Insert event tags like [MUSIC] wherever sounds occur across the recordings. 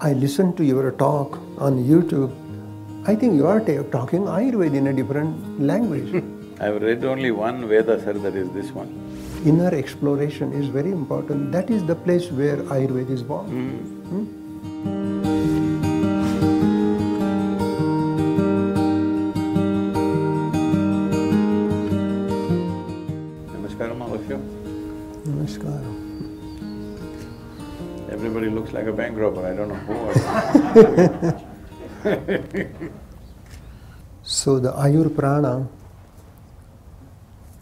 I listened to your talk on YouTube. I think you are talking Ayurveda in a different language. [LAUGHS] I've read only one Veda, sir, that is this one. Inner exploration is very important. That is the place where Ayurveda is born. Hmm? [LAUGHS] So the Ayur Prana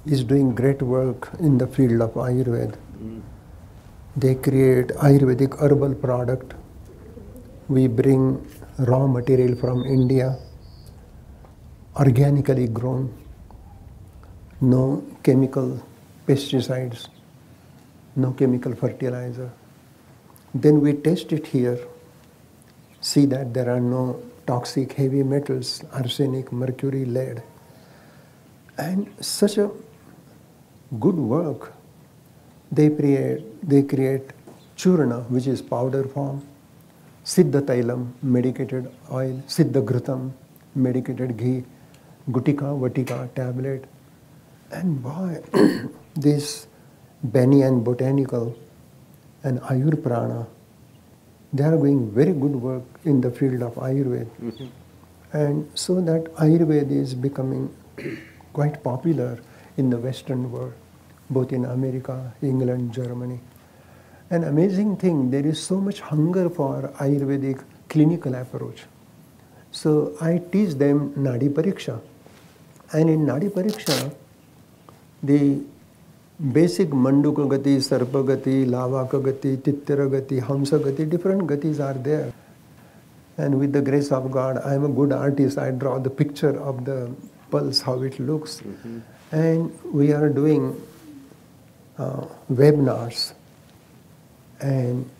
is doing great work in the field of Ayurveda. They create Ayurvedic herbal product. We bring raw material from India, organically grown, no chemical pesticides, no chemical fertilizer. Then we test it here, see that there are no toxic heavy metals, arsenic, mercury, lead. And such a good work. They create, they create churna, which is powder form, siddha tailam, medicated oil, siddha ghrutam, medicated ghee, gutika, vatika, tablet. And boy, [COUGHS] this Banyan botanical and Ayur Prana, they are doing very good work in the field of Ayurveda. Mm-hmm. And so that Ayurveda is becoming [CLEARS THROAT] quite popular in the Western world, both in America, England, Germany. An amazing thing, there is so much hunger for Ayurvedic clinical approach. So I teach them Nadi Pariksha. And in Nadi Pariksha, the basic Manduka Gati, Sarpa Gati, Lavaka Gati, Tittira Gati, Hamsa Gati, different Gatis are there. And with the grace of God, I am a good artist. I draw the picture of the pulse, how it looks. And we are doing uh, webinars. And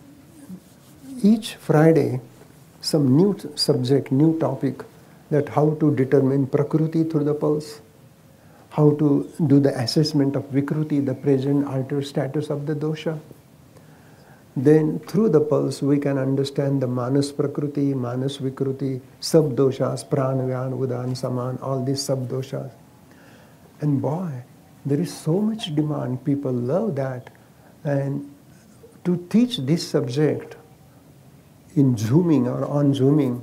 each Friday, some new subject, new topic that how to determine Prakruti through the pulse, how to do the assessment of Vikruti, the present altered status of the dosha. Then through the pulse we can understand the Manas Prakruti, Manas Vikruti, sub-doshas, Pranavyan, Udan, Saman, all these sub-doshas. And boy, there is so much demand, people love that. And to teach this subject in zooming or on zooming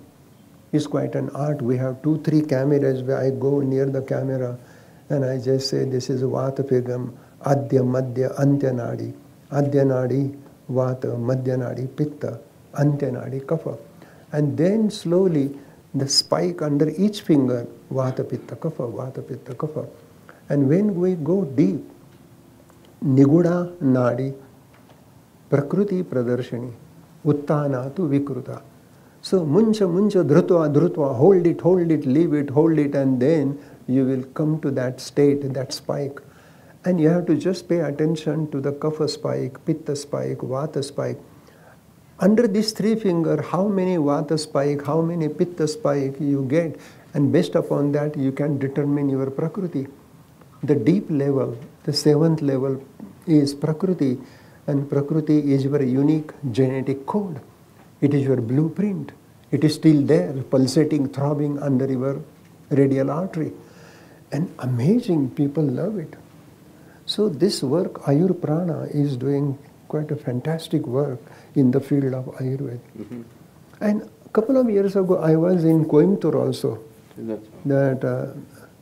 is quite an art. We have two, three cameras where I go near the camera and I just say this is Vata Pigam, Adya Madhya Antya Nadi. Adya Nadi, Vata, Madhya Nadi, Pitta, Antya Nadi, Kapha. And then slowly the spike under each finger, Vata Pitta Kapha, Vata Pitta Kapha. And when we go deep, Niguda Nadi, Prakriti Pradarshani, Uttana tu Vikruta. So muncha muncha dhrutva dhrutva, hold it, hold it, leave it, hold it, and then you will come to that state, that spike. And you have to just pay attention to the kapha spike, pitta spike, vata spike. Under these three finger, how many vata spike, how many pitta spike you get, and based upon that you can determine your prakriti. The deep level, the seventh level is prakriti, and prakriti is your unique genetic code. It is your blueprint. It is still there, pulsating, throbbing under your radial artery. And amazing, people love it. So this work, Ayur Prana, is doing quite a fantastic work in the field of Ayurveda. And a couple of years ago, I was in Coimbatore also. That's. That uh,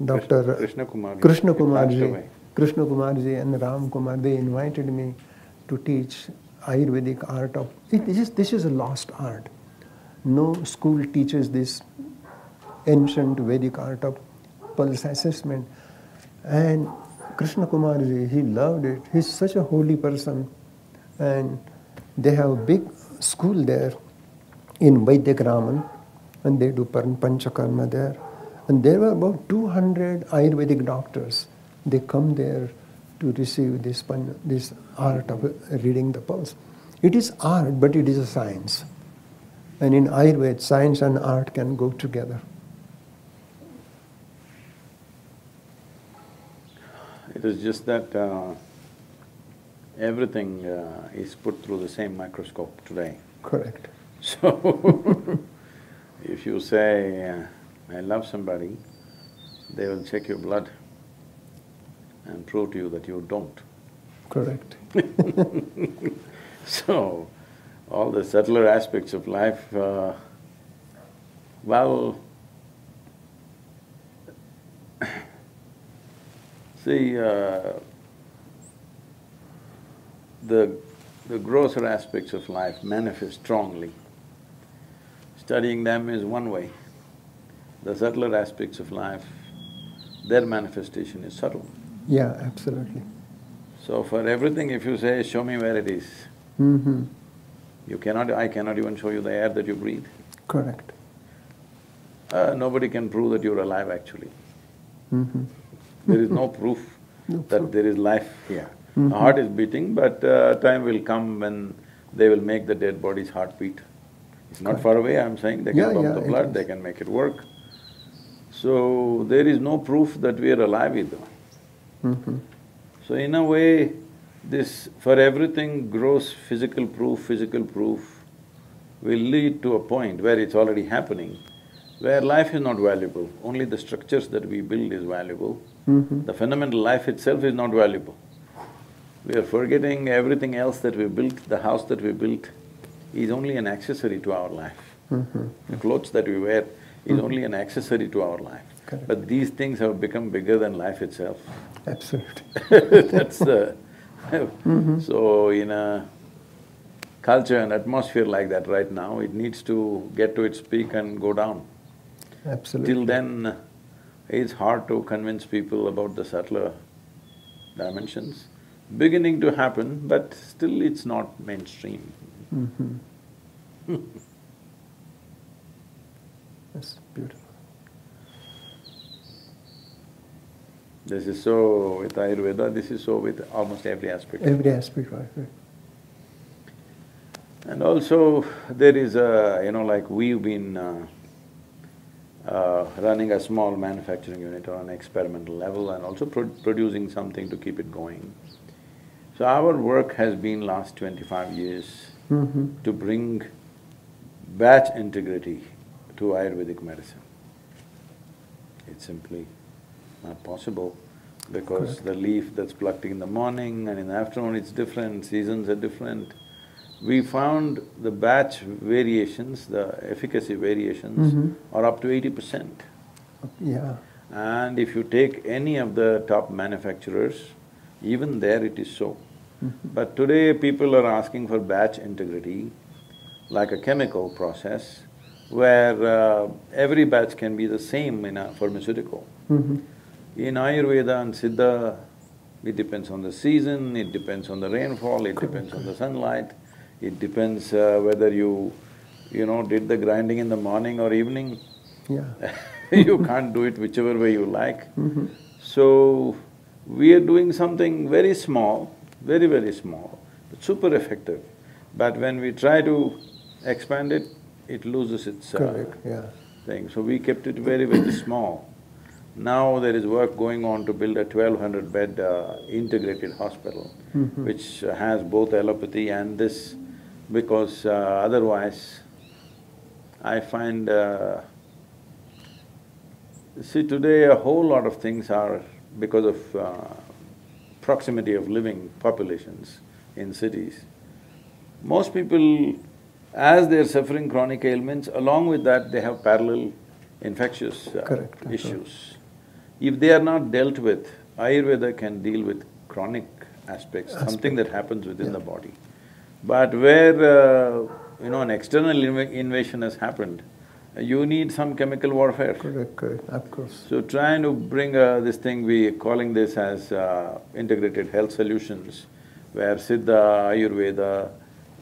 Dr. Krishna Kumar. Krishna Kumarji. Krishna Kumarji and Ram Kumar, they invited me to teach Ayurvedic art of. It, this, is, this is a lost art. No school teaches this ancient Vedic art of pulse assessment. And Krishna Kumarji, he loved it. He's such a holy person. And they have a big school there in Vaidyagraman, and they do pan- Panchakarma there. And there were about 200 Ayurvedic doctors. They come there to receive this, this art of reading the pulse. It is art, but it is a science. And in Ayurveda, science and art can go together. It is just that uh, everything uh, is put through the same microscope today. Correct. [LAUGHS] So, if you say, uh, I love somebody, they will check your blood and prove to you that you don't. Correct. [LAUGHS] So, all the subtler aspects of life, uh, well, see, uh, the, the grosser aspects of life manifest strongly. Studying them is one way. The subtler aspects of life, their manifestation is subtle. Yeah, absolutely. So for everything, if you say, show me where it is, Mm-hmm. you cannot… I cannot even show you the air that you breathe. Correct. Uh, nobody can prove that you're alive actually. Mm-hmm. There is no proof [LAUGHS] No that proof. there is life here. Mhm. The heart is beating, but uh, time will come when they will make the dead body's heart beat. It's not far away, I'm saying, they Yeah, can pump yeah, the blood, they can make it work. So, there is no proof that we are alive either. Mm-hmm. So in a way, this… for everything gross physical proof, physical proof will lead to a point where it's already happening, where life is not valuable, only the structures that we build is valuable. Mm-hmm. The fundamental life itself is not valuable. We are forgetting everything else that we built, the house that we built is only an accessory to our life. Mm-hmm. The clothes that we wear is only an accessory to our life. Correct. But these things have become bigger than life itself. Absolutely. [LAUGHS] That's the so in a culture and atmosphere like that right now, it needs to get to its peak and go down. Absolutely. Till then, it's hard to convince people about the subtler dimensions. Beginning to happen, but still it's not mainstream. Mm-hmm. [LAUGHS] That's beautiful. This is so with Ayurveda, this is so with almost every aspect. Every aspect, right, right. And also, there is a, you know, like we've been uh, uh, running a small manufacturing unit on an experimental level and also pro producing something to keep it going. So our work has been last twenty-five years Mm-hmm. to bring batch integrity to Ayurvedic medicine. It's simply not possible because Correct. the leaf that's plucked in the morning and in the afternoon it's different, seasons are different. We found the batch variations, the efficacy variations Mhm. are up to eighty percent. Yeah, And if you take any of the top manufacturers, even there it is so. But today people are asking for batch integrity, like a chemical process, where uh, every batch can be the same in a pharmaceutical. mm-hmm. In Ayurveda and Siddha, it depends on the season, it depends on the rainfall, it depends on the sunlight, it depends uh, whether you, you know, did the grinding in the morning or evening. yeah. [LAUGHS] you can't do it whichever way you like. Mm-hmm. So, we are doing something very small, very, very small, but super effective. But when we try to expand it, it loses its uh, Correct, yeah. thing. So we kept it very, very [COUGHS] small. Now there is work going on to build a twelve hundred bed uh, integrated hospital, Mhm. which has both allopathy and this, because uh, otherwise, I find uh, See, today a whole lot of things are because of uh, proximity of living populations in cities. Most people, as they're suffering chronic ailments, along with that they have parallel infectious uh, Correct, issues. If they are not dealt with, Ayurveda can deal with chronic aspects, something that happens within yeah. the body. But where, uh, you know, an external inv- invasion has happened, you need some chemical warfare. Correct, correct, of course. So trying to bring uh, this thing, we calling this as uh, integrated health solutions, where Siddha, Ayurveda,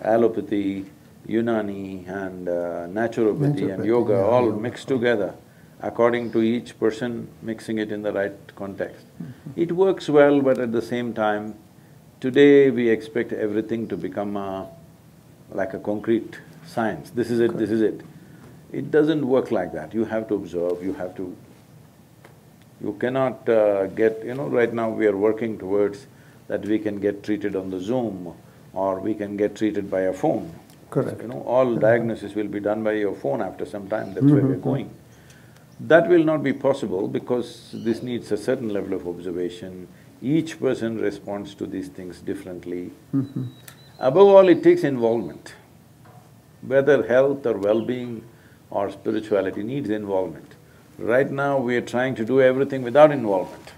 allopathy, Unani and uh, naturopathy and yoga yeah, all yoga. mixed together according to each person mixing it in the right context. It works well, but at the same time, today we expect everything to become a, like a concrete science, this is it, this is it. It doesn't work like that, you have to observe, you have to… You cannot uh, get… you know, right now we are working towards that we can get treated on the Zoom or we can get treated by a phone. Correct. You know, all diagnosis will be done by your phone after some time, that's where we're going. That will not be possible because this needs a certain level of observation. Each person responds to these things differently. Above all, it takes involvement. Whether health or well-being or spirituality needs involvement. Right now, we are trying to do everything without involvement,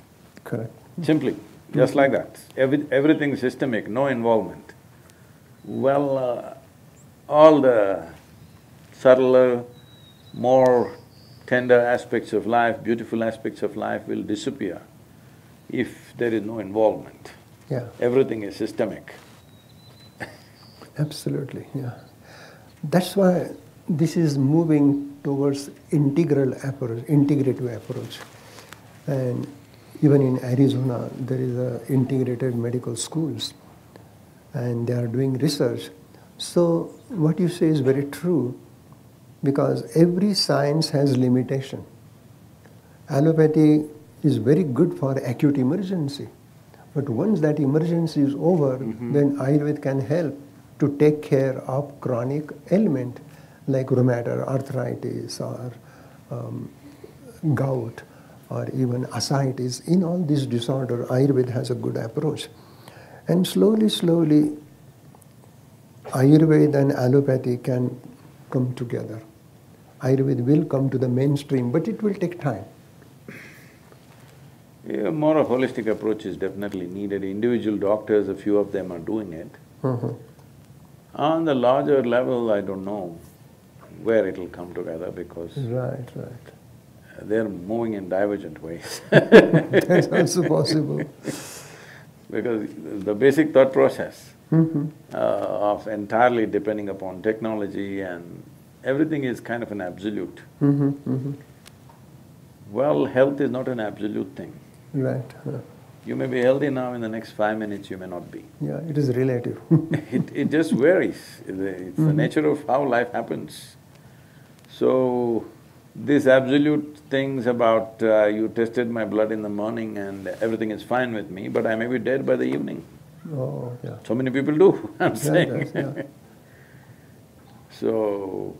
Correct. simply, just like that. Every, everything systemic, no involvement. Well, uh, all the subtler, more tender aspects of life, beautiful aspects of life will disappear if there is no involvement. Yeah, Everything is systemic. absolutely, yeah. That's why this is moving towards integral approach, integrative approach. And even in Arizona, there is a integrated medical schools and they are doing research. So what you say is very true because every science has limitation. Allopathy is very good for acute emergency. But once that emergency is over, then Ayurveda can help to take care of chronic ailment like rheumatoid arthritis or um, gout or even ascites. In all these disorder, Ayurveda has a good approach. And slowly, slowly, Ayurveda and allopathy can come together. Ayurveda will come to the mainstream, but it will take time. Yeah, more a holistic approach is definitely needed. Individual doctors, a few of them are doing it. Mhm. On the larger level, I don't know where it'll come together because Right, right. they're moving in divergent ways. That's also possible. [LAUGHS] Because the basic thought process Mhm. uh, of entirely depending upon technology and everything is kind of an absolute. Mhm, mhm. Well, health is not an absolute thing. Right. You may be healthy now, in the next five minutes you may not be. Yeah, it is relative. [LAUGHS] It, it just varies, it's the the nature of how life happens. So, these absolute things about uh, you tested my blood in the morning and everything is fine with me, but I may be dead by the evening. oh, yeah. So many people do, [LAUGHS] I'm Yeah, saying. that's- yeah. [LAUGHS] So,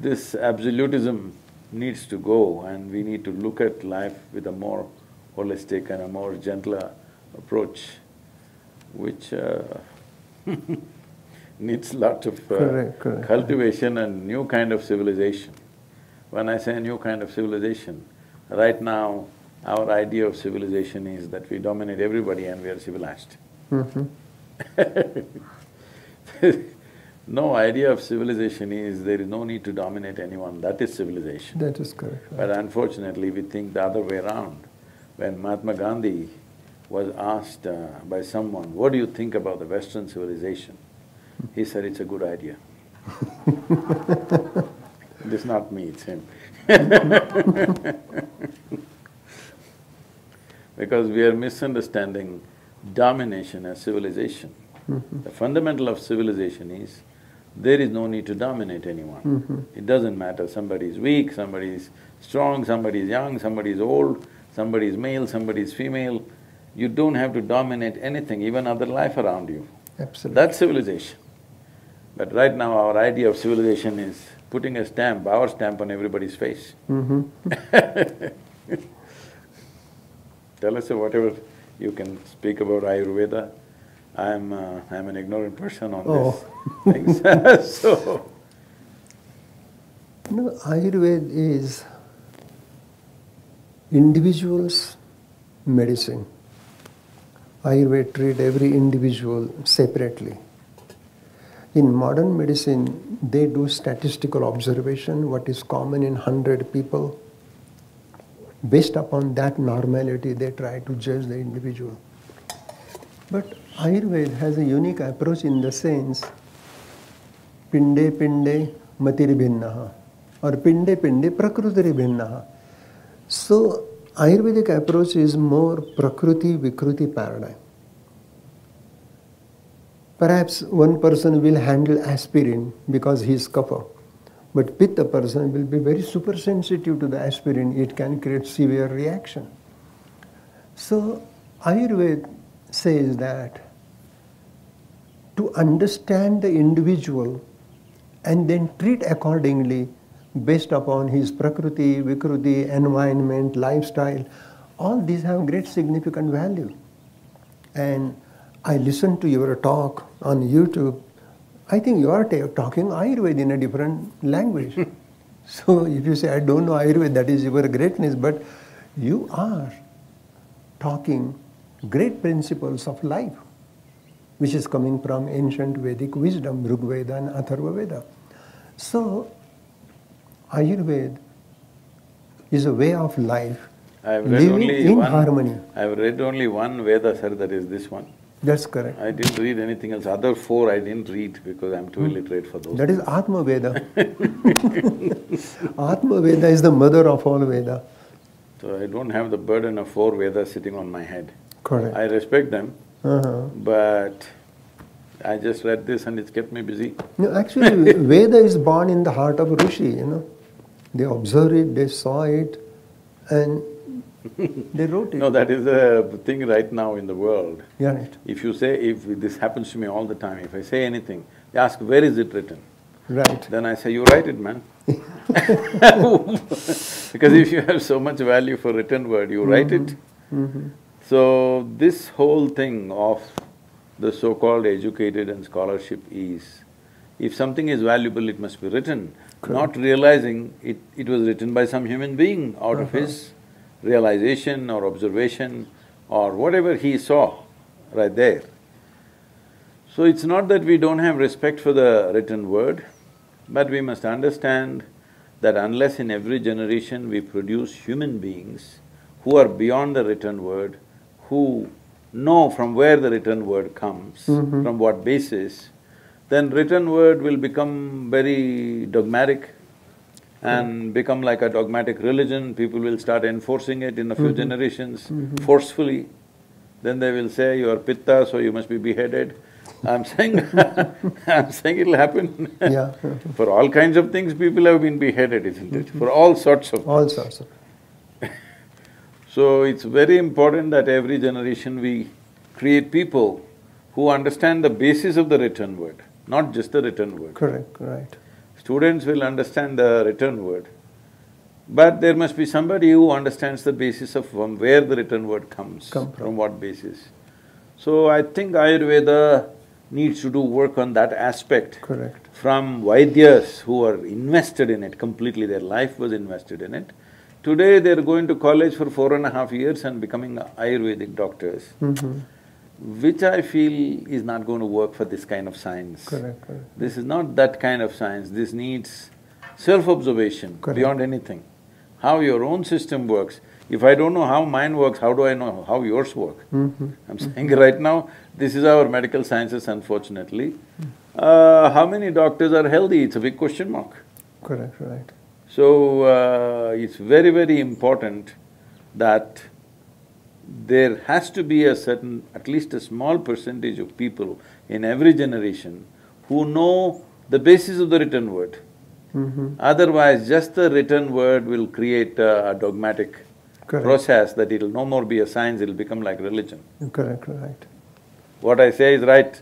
this absolutism needs to go and we need to look at life with a more holistic and a more gentler approach, which uh, [LAUGHS] needs lot of uh, Correct, correct. cultivation and new kind of civilization. When I say new kind of civilization, right now our idea of civilization is that we dominate everybody and we are civilized. Mhm. [LAUGHS] No idea of civilization is there is no need to dominate anyone, that is civilization. That is correct. right. But unfortunately, we think the other way around. When Mahatma Gandhi was asked uh, by someone, what do you think about the Western civilization? He said, it's a good idea. It's not me, it's him. [LAUGHS] Because we are misunderstanding domination as civilization. The fundamental of civilization is, there is no need to dominate anyone. It doesn't matter, somebody is weak, somebody is strong, somebody is young, somebody is old, somebody is male, somebody is female. You don't have to dominate anything, even other life around you. Absolutely. That's civilization. But right now our idea of civilization is putting a stamp, our stamp on everybody's face. Mhm. [LAUGHS] Tell us whatever you can speak about Ayurveda. I'm… Uh, I'm an ignorant person on Oh. this things [LAUGHS] so… No, Ayurveda is individual's medicine. Ayurveda treat every individual separately. In modern medicine, they do statistical observation, what is common in hundred people. Based upon that normality, they try to judge the individual. But Ayurveda has a unique approach in the sense, pinde pinde matir bhinnaha or pinde pinde prakrutiri bhinnaha. So Ayurvedic approach is more Prakruti Vikruti paradigm. Perhaps one person will handle aspirin because he is kapha, but pitta person will be very super sensitive to the aspirin, it can create severe reaction. So Ayurveda says that to understand the individual and then treat accordingly based upon his prakriti, vikruti, environment, lifestyle. All these have great significant value. And I listened to your talk on YouTube. I think you are ta- talking Ayurveda in a different language. [LAUGHS] so if you say, I don't know Ayurveda, that is your greatness, but you are talking great principles of life, which is coming from ancient Vedic wisdom, Rig Veda and Atharva Veda. So, Ayurveda is a way of life, I've read living only in one, harmony. I've read only one Veda, sir, that is this one. That's correct. I didn't read anything else. Other four I didn't read because I'm too hmm. illiterate for those. That is Atma Veda. [LAUGHS] Atma Veda is the mother of all Veda. So I don't have the burden of four Vedas sitting on my head. Correct. I respect them, Uh-huh. but I just read this and it's kept me busy. No, actually, [LAUGHS] Veda is born in the heart of Rishi, you know. They observed it, they saw it, and they wrote it. [LAUGHS] No, that is the thing right now in the world. Yeah, right. If you say, if this happens to me all the time, if I say anything, they ask, where is it written? Right. Then I say, you write it, man. [LAUGHS] Because if you have so much value for written word, you write it. Mhm. So, this whole thing of the so-called educated and scholarship is, if something is valuable, it must be written, not realizing it, it was written by some human being out of uh-huh. his realization or observation or whatever he saw right there. So it's not that we don't have respect for the written word, but we must understand that unless in every generation we produce human beings who are beyond the written word, who know from where the written word comes, Mhm. from what basis, then written word will become very dogmatic and mm-hmm. become like a dogmatic religion, people will start enforcing it in a few mm-hmm. generations mm-hmm. forcefully. Then they will say, you are pitta, so you must be beheaded. [LAUGHS] I'm saying [LAUGHS] I'm saying it'll happen. Yeah, [LAUGHS] For all kinds of things, people have been beheaded, isn't it? For all sorts of… all sorts of. So it's very important that every generation we create people who understand the basis of the written word, not just the written word. Correct, right. Students will understand the written word, but there must be somebody who understands the basis of from where the written word comes, Come from. from what basis. So I think Ayurveda needs to do work on that aspect Correct. from Vaidyas who are invested in it completely, their life was invested in it. Today they're going to college for four and a half years and becoming Ayurvedic doctors, Mhm. which I feel is not going to work for this kind of science. Correct, correct. This is not that kind of science, this needs self-observation beyond anything. How your own system works. If I don't know how mine works, how do I know how yours work? Mhm. I'm saying right now, this is our medical sciences unfortunately. Uh, how many doctors are healthy? It's a big question mark. Correct, right. So, uh, it's very, very important that there has to be a certain, at least a small percentage of people in every generation who know the basis of the written word. Mhm. Otherwise, just the written word will create a dogmatic Correct. process that it'll no more be a science, it'll become like religion. Correct, right. What I say is right.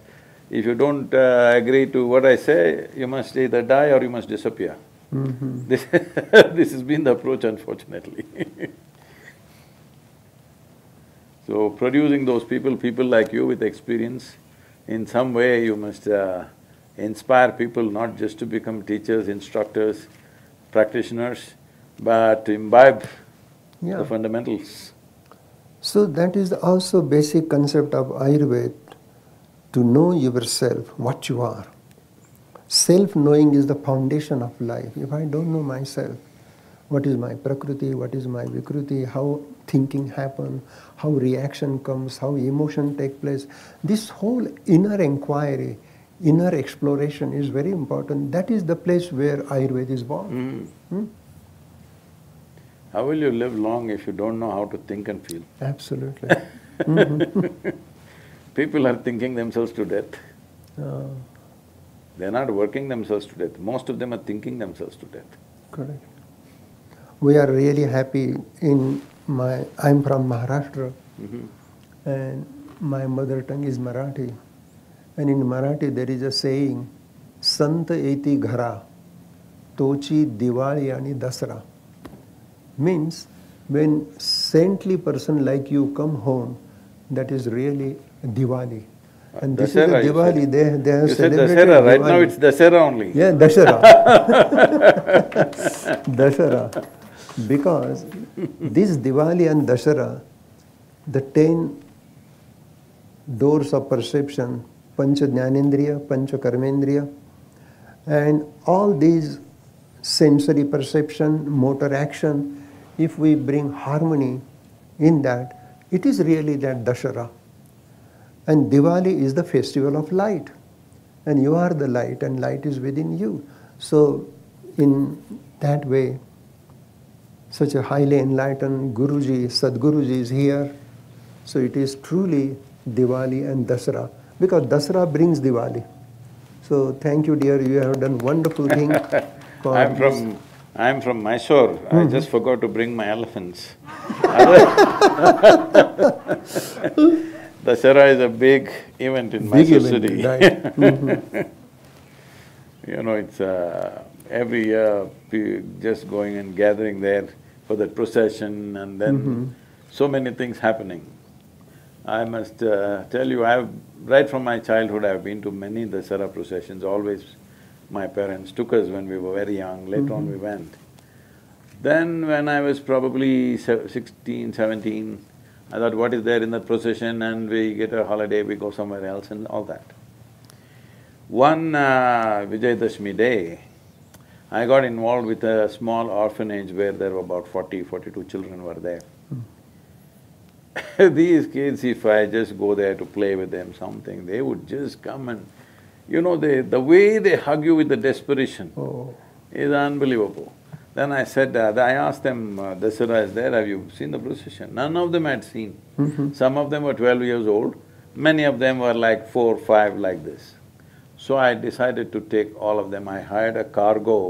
If you don't uh, agree to what I say, you must either die or you must disappear. This [LAUGHS] this has been the approach unfortunately. [LAUGHS] so producing those people, people like you with experience, in some way you must uh, inspire people not just to become teachers, instructors, practitioners, but to imbibe Yeah. the fundamentals. So that is also basic concept of Ayurveda, to know yourself, what you are. Self-knowing is the foundation of life. If I don't know myself, what is my prakriti, what is my vikruti, how thinking happen, how reaction comes, how emotion take place, this whole inner inquiry, inner exploration is very important. That is the place where Ayurveda is born. Mm. Hmm? How will you live long if you don't know how to think and feel? Absolutely. [LAUGHS] Mhm. People are thinking themselves to death. Uh, They're not working themselves to death. Most of them are thinking themselves to death. Correct. We are really happy in my, I'm from Maharashtra Mhm. and my mother tongue is Marathi. And in Marathi there is a saying, Sant eti ghara, tochi Diwali ani Dasra. Means when saintly person like you come home, that is really Diwali. And this Dasera, is a Diwali, said. they, they have You said celebrated Dasera, right now Diwali. it's Dasera only. Yeah, Dashara. [LAUGHS] [LAUGHS] Dashara. Because this Diwali and Dashara, the ten doors of perception, Pancha Jnanendriya, Pancha Karmendriya, and all these sensory perception, motor action, if we bring harmony in that, it is really that Dashara. And Diwali is the festival of light. And you are the light, and light is within you. So, in that way, such a highly enlightened Guruji, Sadhguruji is here. So, it is truly Diwali and Dasara. Because Dasara brings Diwali. So, thank you, dear. You have done wonderful thing. [LAUGHS] I'm this. from… I'm from Mysore, I Mm-hmm. just forgot to bring my elephants. [LAUGHS] [LAUGHS] Dasara is a big event in Big Mysore event, city. right. Mhm. [LAUGHS] You know, it's uh, every year, just going and gathering there for that procession and then Mhm. so many things happening. I must uh, tell you, I've… right from my childhood, I've been to many Dasara processions, always my parents took us when we were very young, later on we went. Then when I was probably se- 16, 17, I thought, what is there in that procession and we get a holiday, we go somewhere else and all that. One uh, Vijayadashmi day, I got involved with a small orphanage where there were about 40, 42 children were there. [LAUGHS] These kids, if I just go there to play with them something, they would just come and, you know, they… the way they hug you with the desperation Oh, is unbelievable. Then I said, uh, I asked them, uh, Dasara is there, have you seen the procession? None of them had seen. Mhm. Some of them were twelve years old, many of them were like four, five like this. So I decided to take all of them, I hired a cargo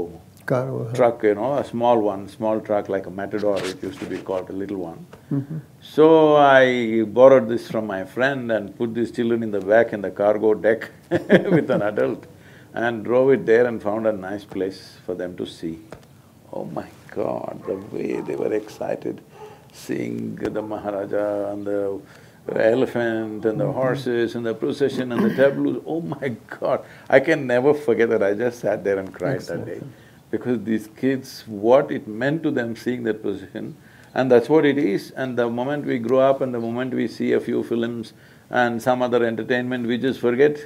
Karo. truck, you know, a small one, small truck like a Matador, it used to be called, a little one. Mhm. So I borrowed this from my friend and put these children in the back in the cargo deck [LAUGHS] with an adult and drove it there and found a nice place for them to see. Oh my God, the way they were excited seeing the Maharaja and the elephant and the horses and the procession and the tableaus, oh my God, I can never forget that, I just sat there and cried that day. Because these kids, what it meant to them seeing that procession, and that's what it is, and the moment we grow up and the moment we see a few films and some other entertainment, we just forget,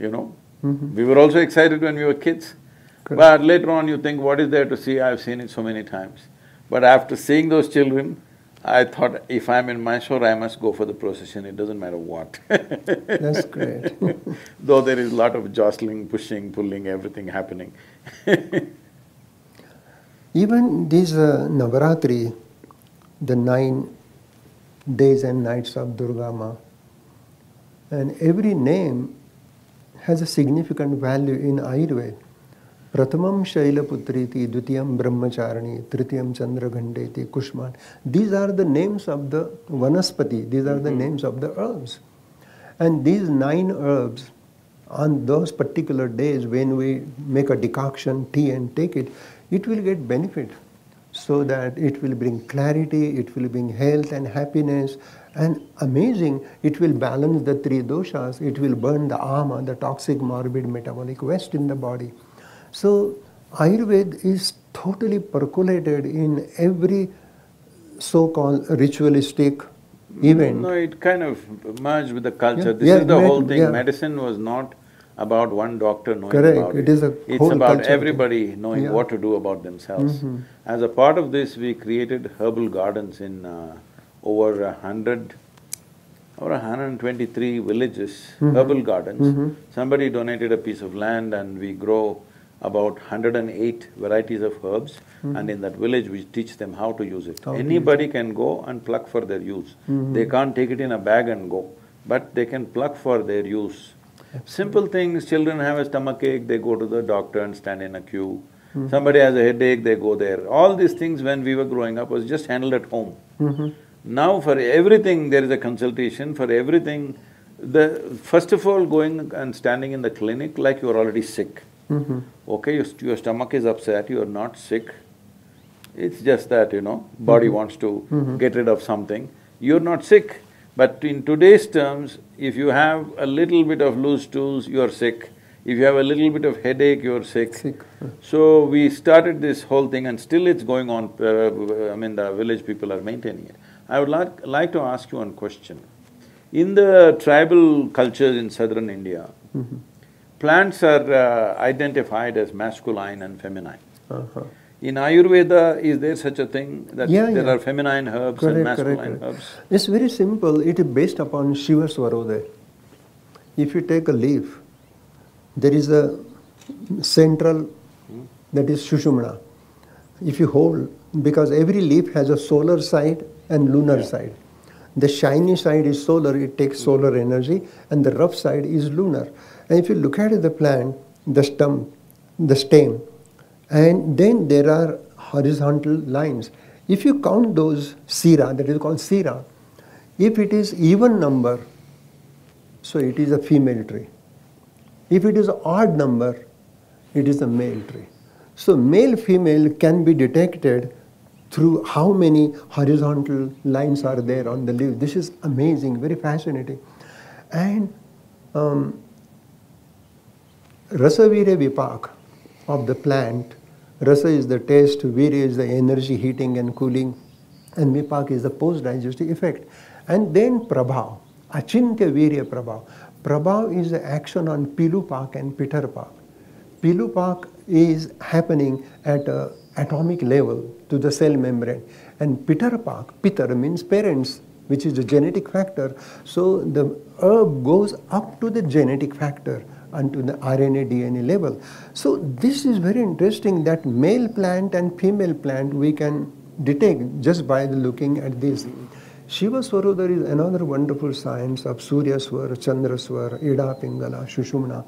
you know. Mhm. We were also excited when we were kids, Correct. but later on you think, what is there to see? I've seen it so many times. But after seeing those children, I thought, if I'm in Mysore, I must go for the procession, it doesn't matter what. [LAUGHS] That's great. [LAUGHS] Though there is a lot of jostling, pushing, pulling, everything happening. [LAUGHS] Even this uh, Navaratri, the nine days and nights of Durga Ma, and every name has a significant value in Ayurveda. Pratamam Shailaputriti, Dutiyam Brahmacharani, Tritiyam Chandraghandeti, Kushman. These are the names of the Vanaspati, these are the mm-hmm. names of the herbs. And these nine herbs, on those particular days when we make a decoction, tea and take it, it will get benefit. So that it will bring clarity, it will bring health and happiness, and amazing, it will balance the three doshas, it will burn the ama, the toxic morbid metabolic waste in the body. So Ayurveda is totally percolated in every so-called ritualistic event. No, it kind of merged with the culture. Yeah, This yeah, is the it whole thing. yeah. Medicine was not about one doctor knowing Correct. about It is a It's whole about culture. everybody knowing what to do about themselves. Mhm. As a part of this, we created herbal gardens in uh, over a hundred, over a hundred and twenty-three villages, Mhm. herbal gardens. Mhm. Somebody donated a piece of land and we grow about hundred and eight varieties of herbs and in that village we teach them how to use it. How to use Anybody can go and pluck for their use. Mhm. They can't take it in a bag and go, but they can pluck for their use. Simple things, children have a stomach ache, they go to the doctor and stand in a queue. Somebody has a headache, they go there. All these things when we were growing up was just handled at home. Mhm. Now for everything there is a consultation, for everything The, first of all, going and standing in the clinic like you're already sick. Mhm. Okay, your, your stomach is upset, you're not sick. It's just that, you know, body wants to get rid of something. You're not sick. But in today's terms, if you have a little bit of loose stools, you're sick. If you have a little bit of headache, you're sick. Sick. So we started this whole thing and still it's going on, uh, I mean the village people are maintaining it. I would like, like to ask you one question. In the tribal cultures in southern India, plants are uh, identified as masculine and feminine. Uh-huh. In Ayurveda, is there such a thing that Yeah, there yeah. are feminine herbs and masculine correct, correct. herbs? It's very simple, it is based upon Shiva Swarodaya. If you take a leaf, there is a central, that is Shushumna. If you hold, because every leaf has a solar side and lunar side. The shiny side is solar, it takes solar energy, and the rough side is lunar. And if you look at the plant, the stem, the stem, and then there are horizontal lines. If you count those sira, that is called sira, if it is even number, so it is a female tree. If it is odd number, it is a male tree. So male female can be detected through how many horizontal lines are there on the leaf. This is amazing, very fascinating. And um, Rasavirya Vipak of the plant, Rasa is the taste, Virya is the energy, heating and cooling, and Vipak is the post-digestive effect. And then Prabhav, Achintya Virya Prabhav. Prabhav is the action on Pilupak and Pitterpak. Pilupak is happening at a atomic level to the cell membrane. And Pitterpak, Pitter means parents, which is a genetic factor. So the herb goes up to the genetic factor unto the RNA DNA level. So this is very interesting that male plant and female plant we can detect just by looking at this. Shiva Swarodaya is another wonderful science of Surya Swar, Chandra Swar, Ida Pingala, Shushumna.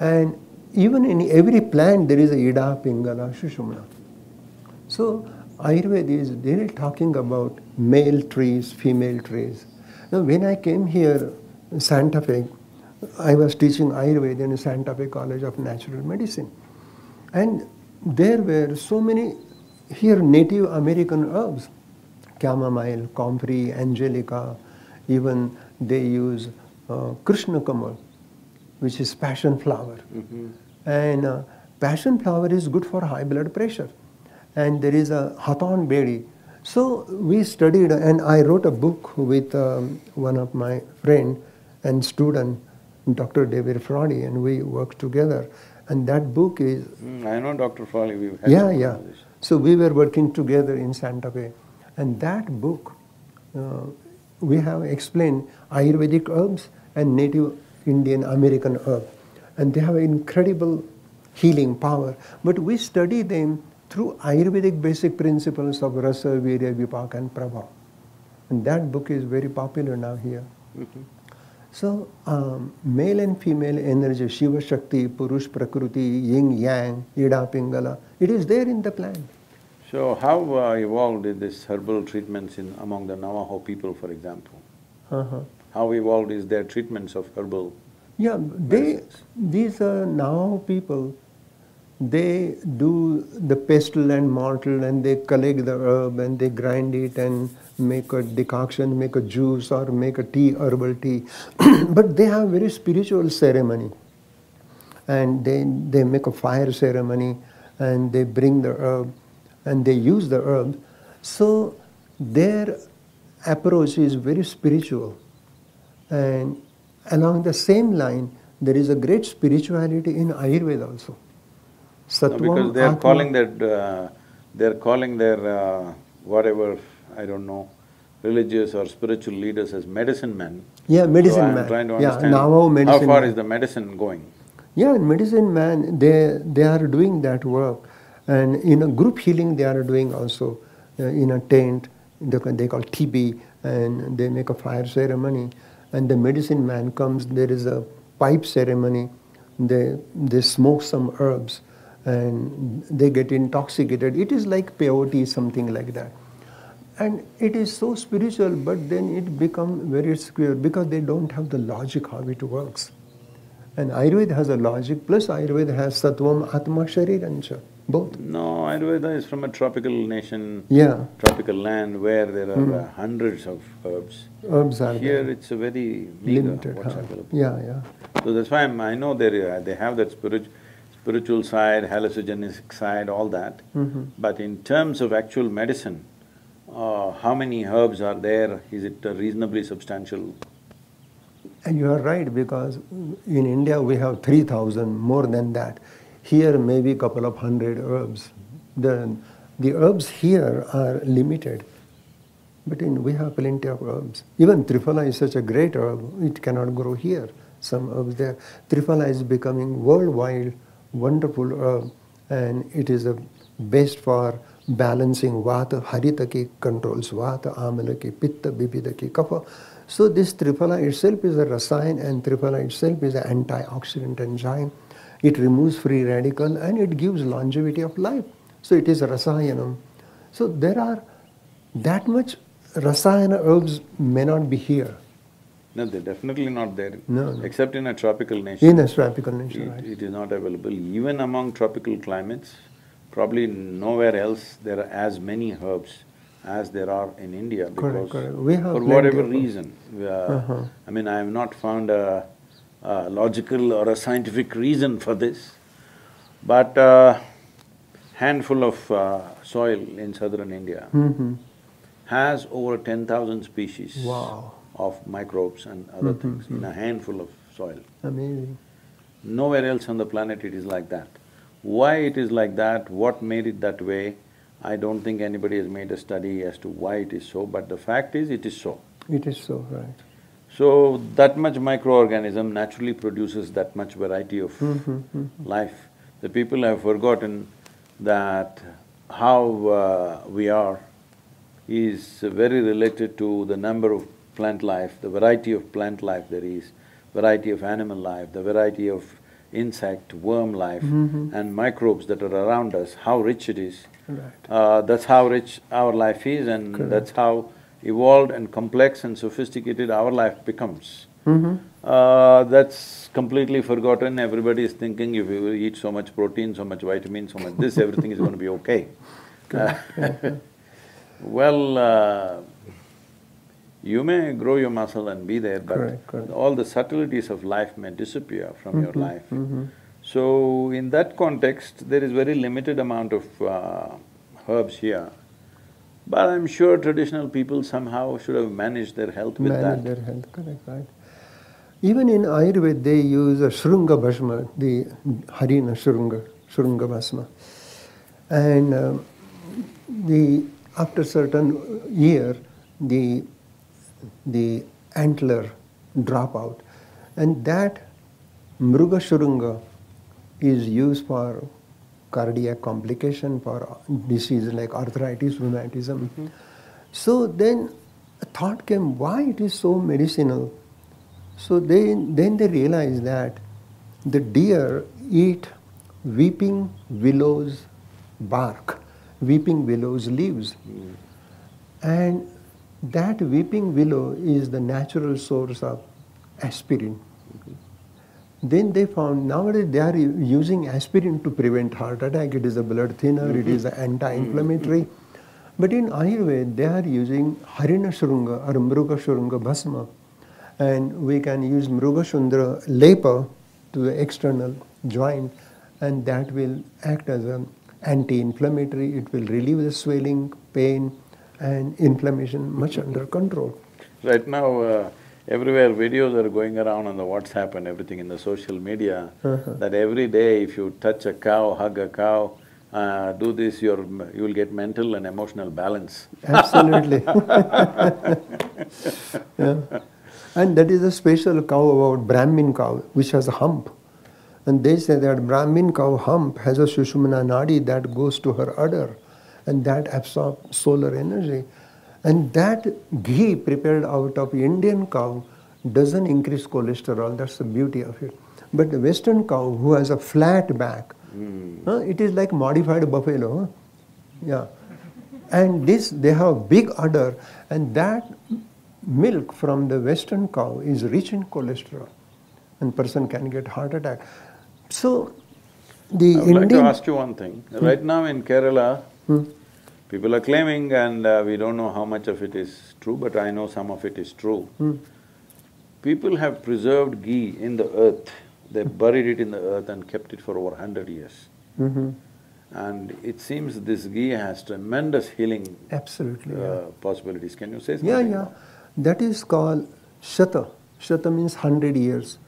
And even in every plant there is a Ida Pingala, Shushumna. So Ayurveda is really talking about male trees, female trees. Now when I came here, Santa Fe, I was teaching Ayurveda in Santa Fe College of Natural Medicine. And there were so many here Native American herbs, chamomile, comfrey, angelica, even they use uh, Krishna Kamal, which is passion flower. And uh, passion flower is good for high blood pressure. And there is a Hathon Bedi. So we studied, and I wrote a book with um, one of my friend and student, Dr. David Frawley, and we worked together. And that book is Mm, I know Dr. Frawley, we've had yeah, yeah. So we were working together in Santa Fe, and that book, uh, we have explained Ayurvedic herbs and Native Indian American herb, and they have incredible healing power. But we study them through Ayurvedic basic principles of Rasa, Virya, Vipak, and Prabha, and that book is very popular now here. So, um, male and female energy, Shiva Shakti, Purush Prakriti, Yin Yang, Ida Pingala, it is there in the plant. So how uh, evolved is this herbal treatments in among the Navajo people, for example? Uh-huh. How evolved is their treatments of herbal? Yeah, they, Medicines. these are now people, they do the pestle and mortar and they collect the herb and they grind it and make a decoction, make a juice or make a tea, herbal tea. [CLEARS THROAT] but they have very spiritual ceremony. And they, they make a fire ceremony and they bring the herb and they use the herb. So their approach is very spiritual. And along the same line, there is a great spirituality in Ayurveda also. No, because they are Atma- calling that, uh, they're calling their uh, whatever, I don't know, religious or spiritual leaders as medicine men. Yeah, medicine so I'm man. trying to yeah, understand medicine how far man. is the medicine going? Yeah, in medicine man, they, they are doing that work. And in a group healing, they are doing also uh, in a tent, they, they call tipi, and they make a fire ceremony. And the medicine man comes, there is a pipe ceremony, they, they smoke some herbs, and they get intoxicated. It is like peyote, something like that. and it is so spiritual, but then it become very square because they don't have the logic how it works. And Ayurveda has a logic, plus Ayurveda has Sattvam, Atma, Sharirancha, both. No, Ayurveda is from a tropical nation, Yeah, tropical land where there are uh, hundreds of herbs. herbs are Here there. it's a very meager limited. what's huh? Yeah, yeah. So that's why I'm, I know they they have that spirit, spiritual side, hallucinogenic side, all that. Mhm. But in terms of actual medicine, uh, how many herbs are there? Is it reasonably substantial? And you are right because in India we have 3000 more than that. Here maybe a couple of hundred herbs. The, the herbs here are limited. But in, we have plenty of herbs. Even Triphala is such a great herb, it cannot grow here. Some herbs there. Triphala is becoming worldwide wonderful herb and it is a best for balancing Vata, Haritaki controls Vata, Amalaki, Pitta, Bibhitaki, Kapha. So this Triphala itself is a rasayan and Triphala itself is an antioxidant enzyme. It removes free radical and it gives longevity of life. So it is a rasayanam. So there are that much rasayana herbs may not be here No, they're definitely not there. No, no. Except in a tropical nation. in a tropical nation. It, right? it is not available. Even among tropical climates, probably nowhere else there are as many herbs as there are in India because Correct, correct. We have for whatever reason, uh, Uh-huh. I mean, I have not found a, a logical or a scientific reason for this, but a handful of uh, soil in southern India Mhm. has over ten thousand species Wow, of microbes and other Mhm, things in a handful of soil. amazing. Nowhere else on the planet it is like that. Why it is like that, what made it that way, I don't think anybody has made a study as to why it is so, but the fact is it is so. It is so, right. So, that much microorganism naturally produces that much variety of Mhm, mhm. life. The people have forgotten that how uh, we are is very related to the number of plant life, the variety of plant life there is, variety of animal life, the variety of insect, worm life Mhm. and microbes that are around us, how rich it is. Right. Uh, that's how rich our life is and Correct. that's how evolved and complex and sophisticated our life becomes. Mhm. Uh, that's completely forgotten, everybody is thinking if you eat so much protein, so much vitamin, so much this, everything is going to be okay. [LAUGHS] [LAUGHS] Well, uh, you may grow your muscle and be there, but Correct, correct. all the subtleties of life may disappear from your Mhm, life. mhm. So, in that context, there is very limited amount of uh, herbs here. But I'm sure traditional people somehow should have managed their health with Manage that. their health, correct, right. Even in Ayurveda, they use a Shrunga Bhasma, the Harina Shrunga, Shrunga Bhasma. And um, the, after certain year, the, the antler drop out. And that Mruga Shrunga is used for cardiac complication, for disease like arthritis, rheumatism. So then a thought came, why it is so medicinal? So they, then they realized that the deer eat weeping willows bark, weeping willows leaves. Mm. And that weeping willow is the natural source of aspirin. Then they found nowadays they are using aspirin to prevent heart attack. It is a blood thinner, it is an mm-hmm. anti-inflammatory. But in Ayurveda, they are using Harina Shrunga or Mruga Shrunga Bhasma. And we can use Mruga Shrunga Lepa to the external joint, and that will act as an anti-inflammatory. It will relieve the swelling, pain, and inflammation much under control. Right now, uh, everywhere videos are going around on the WhatsApp and everything in the social media, Uh-huh. that every day if you touch a cow, hug a cow, uh, do this, you will get mental and emotional balance. Absolutely. [LAUGHS] [LAUGHS] yeah. And that is a special cow about Brahmin cow, which has a hump. And they say that Brahmin cow hump has a Sushumna Nadi that goes to her udder and that absorbs solar energy. And that ghee prepared out of Indian cow doesn't increase cholesterol, that's the beauty of it. But the Western cow who has a flat back, Mm. huh, it is like modified buffalo. Huh? Yeah. And this, they have big udder, and that milk from the western cow is rich in cholesterol, and person can get heart attack. So, the I would like to ask you one thing. Right now in Kerala, Hmm. people are claiming and uh, we don't know how much of it is true, but I know some of it is true. Hmm. People have preserved ghee in the earth, they buried it in the earth and kept it for over hundred years. Mhm. And it seems this ghee has tremendous healing absolutely, yeah. uh, possibilities. Can you say something? Yeah, yeah. That is called Shata. Shata means hundred years.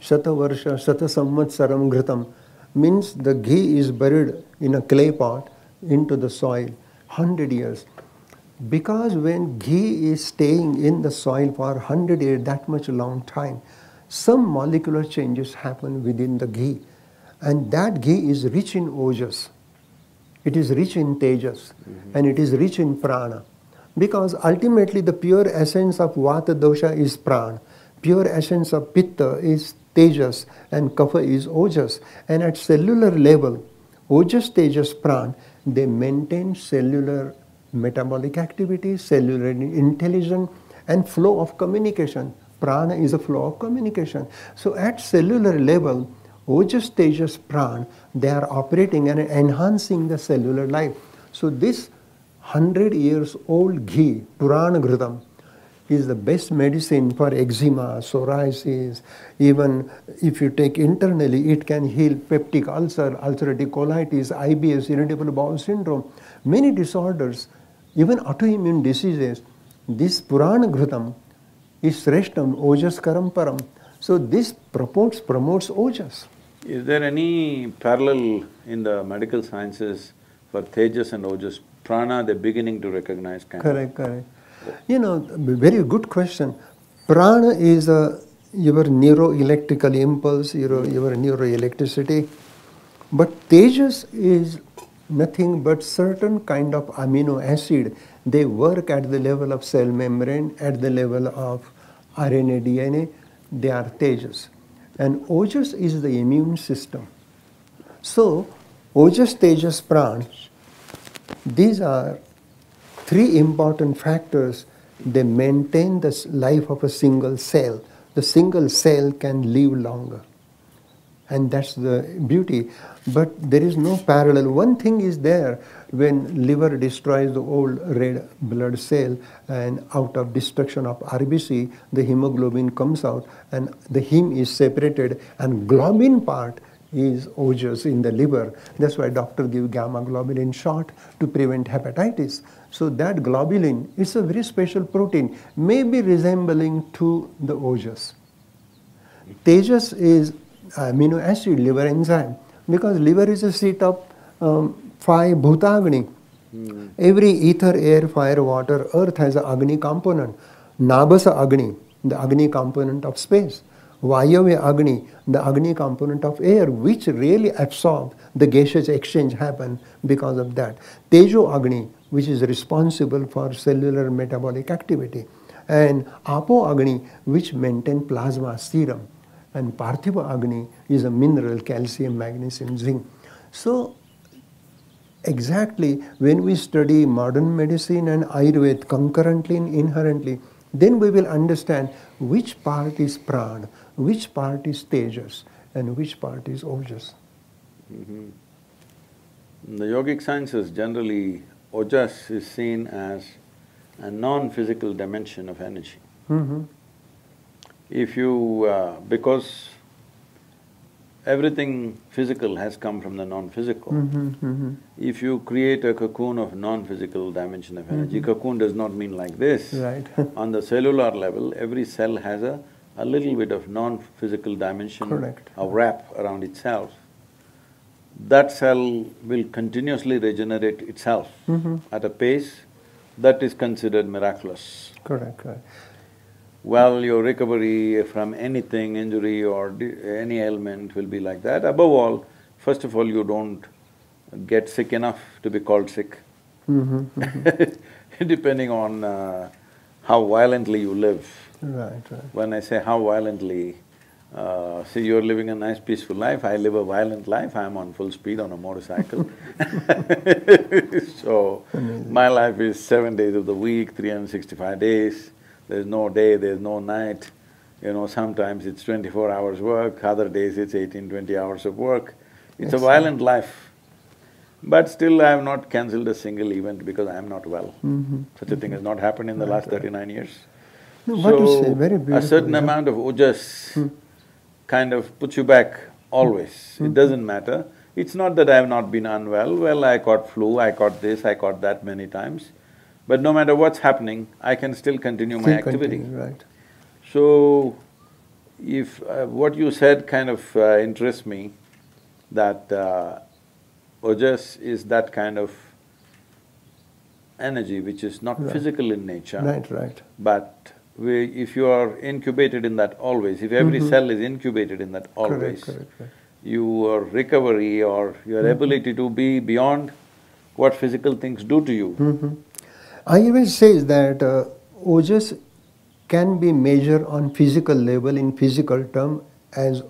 Shata Varsha, Shata Samvatsaram Ghritam means the ghee is buried in a clay pot into the soil, hundred years. Because when ghee is staying in the soil for hundred years, that much long time, some molecular changes happen within the ghee. And that ghee is rich in ojas. It is rich in tejas mm-hmm. and it is rich in prana. Because ultimately the pure essence of vata dosha is prana, pure essence of pitta is tejas, and kapha is ojas. And at cellular level, ojas, tejas, prana, they maintain cellular metabolic activity, cellular intelligence, and flow of communication. Prana is a flow of communication. So at cellular level, Ojas, Tejas, Pran, they are operating and enhancing the cellular life. So this hundred years old ghee, Purana Ghritam, is the best medicine for eczema, psoriasis, even if you take internally, it can heal peptic ulcer, ulcerative colitis, IBS, irritable bowel syndrome, many disorders, even autoimmune diseases. This Purana Ghritam is Sreshtam, Ojas Karamparam. So this purports, promotes Ojas. Is there any parallel in the medical sciences for Tejas and Ojas? Prana, they're beginning to recognize kind of. Correct, correct. You know, very good question. Prana is a, your neuroelectrical impulse, your, your neuroelectricity. But Tejas is nothing but certain kind of amino acid. They work at the level of cell membrane, at the level of RNA, DNA. They are Tejas. And Ojas is the immune system. So, Ojas, Tejas, Pran, these are three important factors. They maintain the life of a single cell. The single cell can live longer. And that's the beauty. But there is no parallel. One thing is there when liver destroys the old red blood cell and out of destruction of RBC, the hemoglobin comes out and the heme is separated and globin part is ojas in the liver. That's why doctor give gamma globulin shot to prevent hepatitis. So that globulin is a very special protein, maybe resembling to the ojas. Tejas is amino acid, liver enzyme, because liver is a seat of um, five bhutagni. Every ether, air, fire, water, earth has a agni component. Nabasa agni, the agni component of space. Vayave agni, the agni component of air, which really absorb the gaseous exchange happen because of that. Tejo agni, which is responsible for cellular metabolic activity. And Apo agni, which maintain plasma serum and Parthiva Agni is a mineral, calcium, magnesium, zinc. So, exactly when we study modern medicine and Ayurveda concurrently and inherently, then we will understand which part is prana, which part is tejas, and which part is ojas. In the yogic sciences, generally, ojas is seen as a non-physical dimension of energy. Mhm. If you… Uh, because everything physical has come from the non-physical. Mhm, mhm. If you create a cocoon of non-physical dimension of energy, cocoon does not mean like this. Right. [LAUGHS] On the cellular level, every cell has a, a little bit of non-physical dimension Correct. a wrap around itself. That cell will continuously regenerate itself Mhm. at a pace that is considered miraculous. Correct, correct. Well, your recovery from anything, injury or di- any ailment will be like that. Above all, first of all, you don't get sick enough to be called sick, Mhm, [LAUGHS] mhm. depending on uh, how violently you live. right, right. When I say how violently, Uh, see, you're living a nice peaceful life, I live a violent life, I'm on full speed on a motorcycle [LAUGHS] So, my life is seven days of the week, 365 days, there's no day, there's no night. You know, sometimes it's twenty-four hours work, other days it's 18, 20 hours of work. It's a violent life. But still I have not cancelled a single event because I am not well. Such a thing has not happened in the last thirty-nine years. No, what you say, very beautiful. a certain yeah. amount of ojas kind of puts you back always, it doesn't matter. It's not that I have not been unwell, well, I caught flu, I caught this, I caught that many times. But no matter what's happening, I can still continue my activity. continue, Right. So, if uh, what you said kind of uh, interests me, that uh, ojas is that kind of energy which is not Right. physical in nature. Right, right. But we, if you are incubated in that always, if every cell is incubated in that always. Correct, correct, correct. your recovery or your Mm-hmm. ability to be beyond what physical things do to you. Mhm. Ayurveda say that uh, ojas can be measured on physical level in physical term as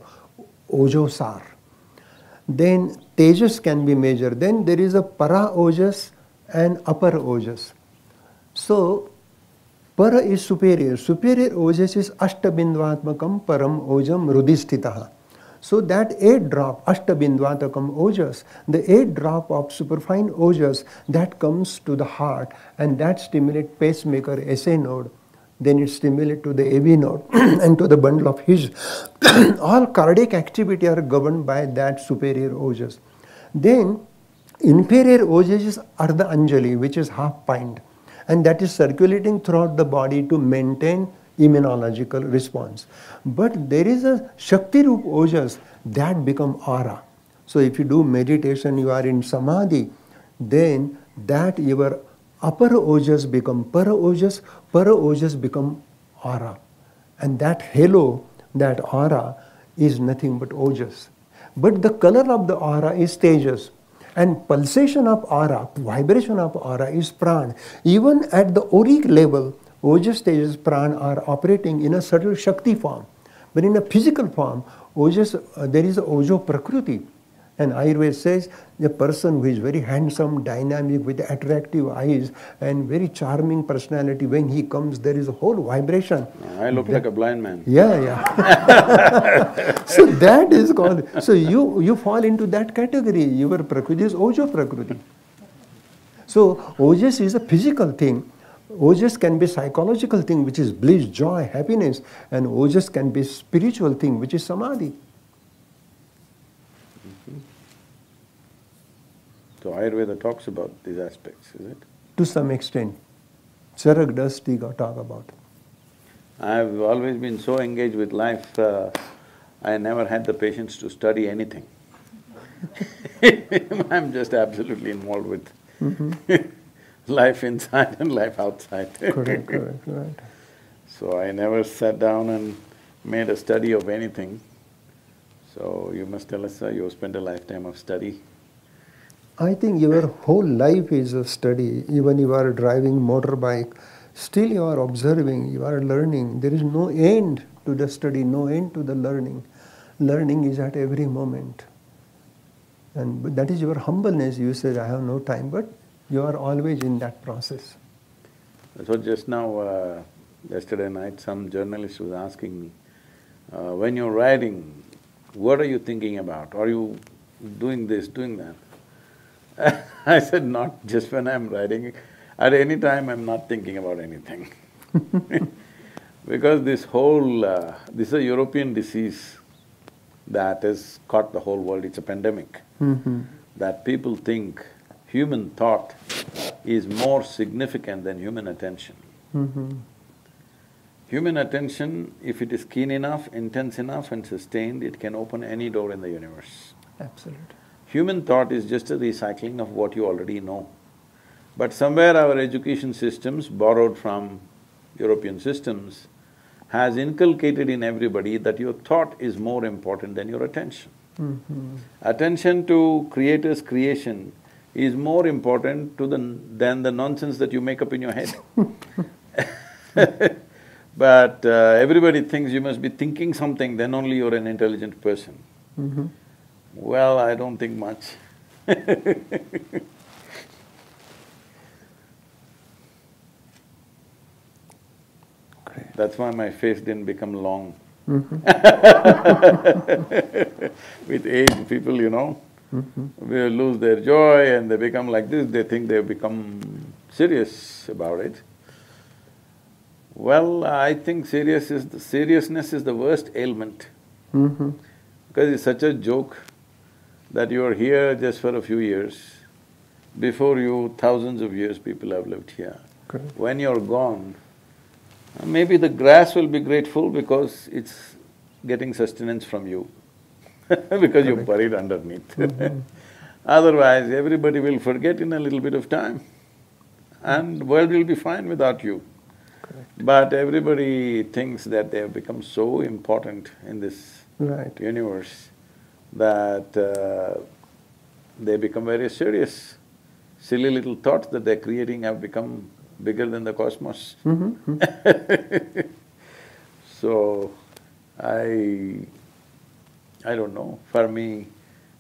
ojosar. Then tejas can be measured. Then there is a para ojas and upper ojas. So para is superior. Superior ojas is ashtabindvatmakam param ojam rudistitaha. So that eight drop, ashtabindvatakam ojas, the eight drop of superfine ojas that comes to the heart and that stimulate pacemaker SA node, then it stimulate to the AV node [CLEARS THROAT] and to the bundle of His. [CLEARS THROAT] All cardiac activity are governed by that superior ojas. Then inferior ojas is Ardha Anjali, which is half pint, and that is circulating throughout the body to maintain immunological response. But there is a Shakti Rup ojas that become aura. So if you do meditation, you are in samadhi, then that your upper ojas become para ojas, para ojas become aura. And that halo, that aura, is nothing but ojas. But the color of the aura is tejas. And pulsation of aura, vibration of aura is pran. Even at the auric level, ojas, tejas pran are operating in a subtle shakti form. But in a physical form, ojas, uh, there is ojo prakriti. And Ayurveda says the person who is very handsome, dynamic, with attractive eyes and very charming personality, when he comes, there is a whole vibration. I look like a blind man. Yeah, yeah. [LAUGHS] so that is called. So you you fall into that category. Your prakriti is ojo prakriti. So ojas is a physical thing. Ojas can be psychological thing, which is bliss, joy, happiness, and ojas can be spiritual thing, which is samadhi. So Ayurveda talks about these aspects, is it? To some extent, Charak does speak or talk about. I've always been so engaged with life, uh, I never had the patience to study anything. [LAUGHS] I'm just absolutely involved with [LAUGHS] life inside and life outside. [LAUGHS] Correct, correct, right. So I never sat down and made a study of anything. So you must tell us, sir, you spent a lifetime of study. I think your whole life is a study. Even you are driving motorbike, still you are observing, you are learning. There is no end to the study, no end to the learning. Learning is at every moment. And that is your humbleness. You said, I have no time, but you are always in that process. So just now, uh, yesterday night, some journalist was asking me, uh, when you're writing, what are you thinking about? Are you doing this, doing that? [LAUGHS] I said, not just when I'm writing, at any time I'm not thinking about anything. [LAUGHS] because this whole… Uh, this is a European disease that has caught the whole world, it's a pandemic. That people think human thought is more significant than human attention. Human attention, if it is keen enough, intense enough and sustained, it can open any door in the universe. Absolutely. Human thought is just a recycling of what you already know. But somewhere our education systems, borrowed from European systems, has inculcated in everybody that your thought is more important than your attention. Attention to Creator's creation is more important to the, than the nonsense that you make up in your head. [LAUGHS] [LAUGHS] But uh, everybody thinks you must be thinking something, then only you're an intelligent person. Mhm. Well, I don't think much. [LAUGHS] That's why my face didn't become long. Mhm. [LAUGHS] With age, people, you know, Mhm. will lose their joy and they become like this, they think they've become serious about it. Well, I think serious is… the seriousness is the worst ailment Mhm. because it's such a joke that you are here just for a few years. Before you, thousands of years people have lived here. When you're gone, uh, maybe the grass will be grateful because it's getting sustenance from you [LAUGHS] because you're buried underneath. Mhm. [LAUGHS] Otherwise, everybody will forget in a little bit of time and world will be fine without you. Correct. But everybody thinks that they have become so important in this Right. universe that uh, they become very serious. Silly little thoughts that they're creating have become bigger than the cosmos. Mhm. Mhm. [LAUGHS] So, I… I don't know, for me,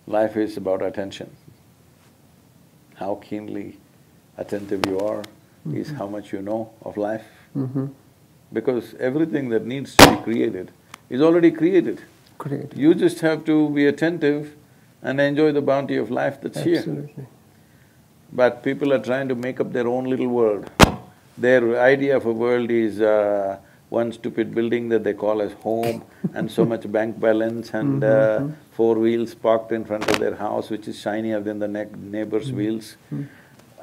life is about attention. How keenly attentive you are is how much you know of life. Mhm. Because everything that needs to be created is already created. Great. You just have to be attentive and enjoy the bounty of life that's here. Absolutely. But people are trying to make up their own little world. Their idea of a world is uh, one stupid building that they call as home [LAUGHS] and so much bank balance and uh, mm-hmm, mm-hmm. four wheels parked in front of their house which is shinier than the ne- neighbor's mm-hmm, wheels.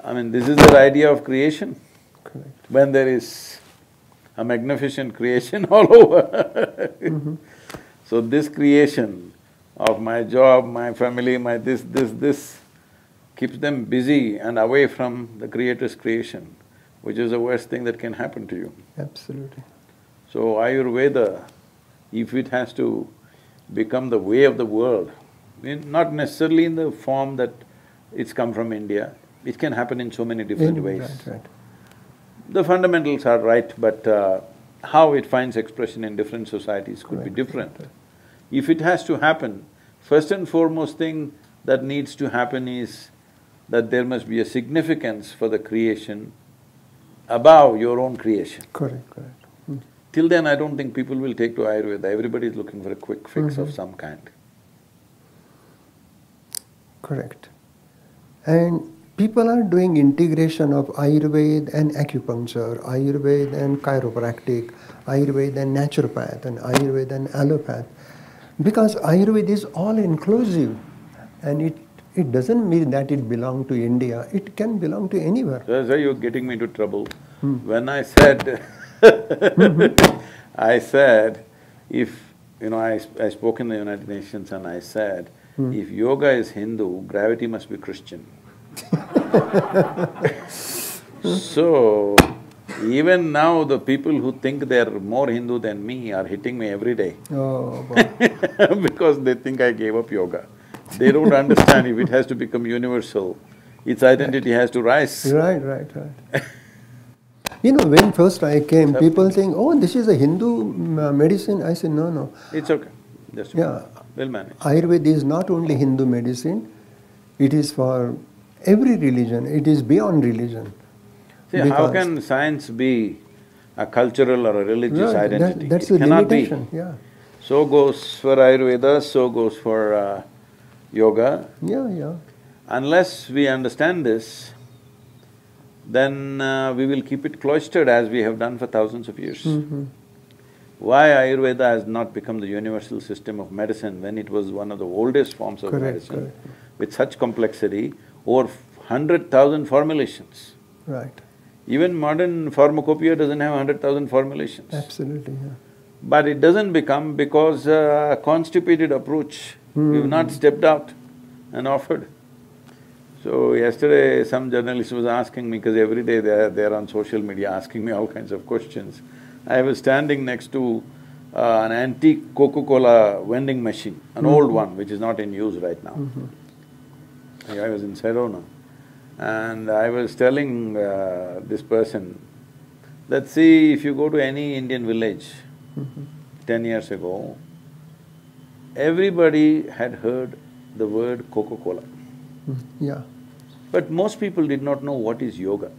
I mean, this is their idea of creation Correct. when there is a magnificent creation [LAUGHS] all over. So this creation of my job, my family, my this, this, this keeps them busy and away from the Creator's creation, which is the worst thing that can happen to you. Absolutely. So Ayurveda, if it has to become the way of the world, in- not necessarily in the form that it's come from India, it can happen in so many different In- ways. Right, right. The fundamentals are right, but uh, how it finds expression in different societies could be different. If it has to happen, first and foremost thing that needs to happen is that there must be a significance for the creation above your own creation. Correct, correct. Mm. Till then, I don't think people will take to Ayurveda, everybody is looking for a quick fix of Mhm. some kind. Correct. And people are doing integration of Ayurveda and acupuncture, Ayurveda and chiropractic, Ayurveda and naturopath, and Ayurveda and allopath. Because Ayurveda is all inclusive and it, it doesn't mean that it belongs to India, it can belong to anywhere. So you're getting me into trouble. Hmm. When I said [LAUGHS] I said, if, you know, I, I spoke in the United Nations and I said, Hmm. if yoga is Hindu, gravity must be Christian. [LAUGHS] So, even now the people who think they're more Hindu than me are hitting me every day Oh, [LAUGHS] because they think I gave up yoga. They don't understand if it has to become universal, its identity has to rise. right, right, right. You know, when first I came, people saying, oh, this is a Hindu mm, medicine. I said, no, no. It's okay, just Yeah. well managed. Ayurveda is not only Hindu medicine, it is for every religion, it is beyond religion. See, how can science be a cultural or a religious Right, that- identity? That's It the cannot be. limitation, yeah. So goes for Ayurveda, so goes for uh, yoga. Yeah, yeah. Unless we understand this, then uh, we will keep it cloistered as we have done for thousands of years. Mhm. Why Ayurveda has not become the universal system of medicine when it was one of the oldest forms of Correct, medicine correct. with such complexity, over hundred thousand formulations. Right, Even modern pharmacopoeia doesn't have hundred thousand formulations. absolutely, yeah. But it doesn't become because uh, constipated approach, we've not stepped out and offered. So yesterday, some journalist was asking me, because every day they're, they're on social media asking me all kinds of questions. I was standing next to uh, an antique Coca-Cola vending machine, an old one which is not in use right now. I was in Sedona and I was telling uh, this person, Let's see, if you go to any Indian village ten years ago, everybody had heard the word Coca-Cola. Mm, Yeah, But most people did not know what is yoga.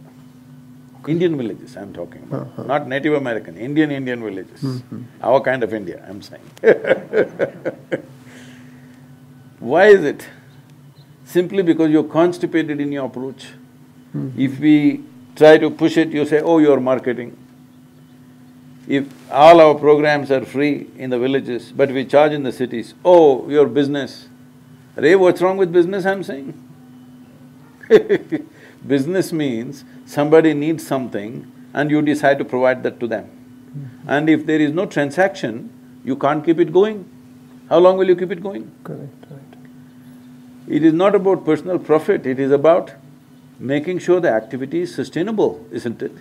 Indian villages I'm talking about, Uh-huh. not Native American, Indian Indian villages. Mhm. Our kind of India, I'm saying [LAUGHS] Why is it? Simply because you're constipated in your approach. Mhm. If we try to push it, you say, oh, you're marketing. If all our programs are free in the villages, but we charge in the cities, oh, your business. Ray, what's wrong with business, I'm saying? [LAUGHS] Business means somebody needs something and you decide to provide that to them. And if there is no transaction, you can't keep it going. How long will you keep it going? correct. It is not about personal profit, it is about making sure the activity is sustainable, isn't it?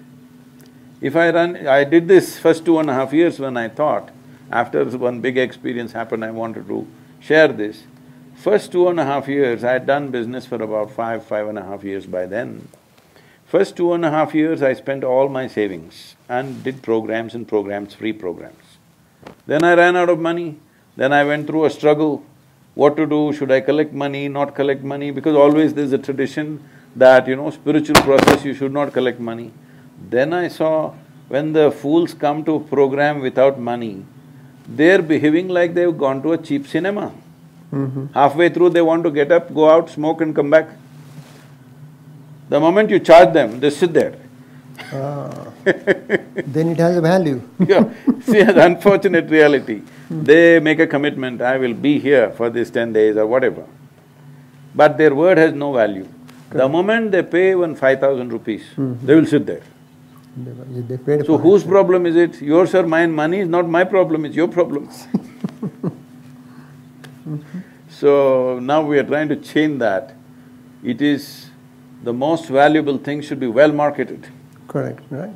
If I run… I did this first two and a half years when I thought, after one big experience happened, I wanted to share this. First two and a half years, I had done business for about five, five and a half years by then. First two and a half years, I spent all my savings and did programs and programs, free programs. Then I ran out of money, then I went through a struggle, what to do, should I collect money, not collect money, because always there's a tradition that, you know, spiritual process, you should not collect money. Then I saw when the fools come to program without money, they're behaving like they've gone to a cheap cinema. Mm-hmm. Halfway through, they want to get up, go out, smoke and come back. The moment you charge them, they sit there. Ah, [LAUGHS] then it has a value. Yeah, see, the unfortunate reality, they make a commitment, I will be here for these ten days or whatever. But their word has no value. The moment they pay even five thousand rupees, Mhm. they will sit there. They, So whose it. problem is it? Yours or mine, money is not my problem, it's your problem. [LAUGHS] So now we are trying to change that. It is, the most valuable thing should be well marketed. Correct, right?